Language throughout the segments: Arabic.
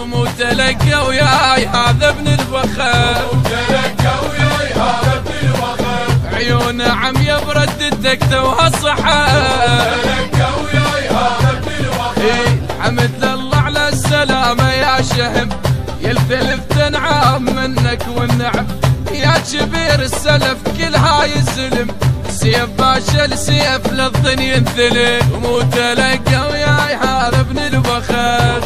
قوموا تلقى وياي هذا ابن الفخر تلقى وياي هذا ابن الفخر عيون عم يبرد الدكتة وهالصحة. تلقى وياي هذا ابن الفخر حمد لله على السلامة يا شهم. يلتلف تنعم منك والنعم يا كبير السلف كل هاي الزلم. سيف باشا السيف للظن ينثلم. ومو تلقى وياي هذا ابن البخر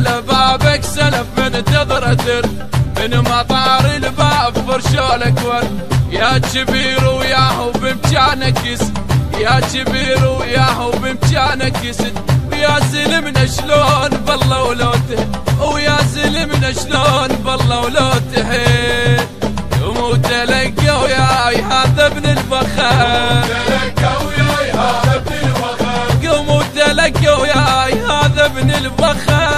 على بابك سلف من تضرتر من مطار الباب فرشولك ور يا كبير وياهو بامكانك يسد يا كبير وياهو بامكانك يسد ويا زلمنا شلون بالله ولو ويا زلمنا شلون بالله ولو تهد قوموا تلقى وياي هذا ابن الفخر. تلقى هذا ابن الفخر تلقى وياي هذا ابن الفخر.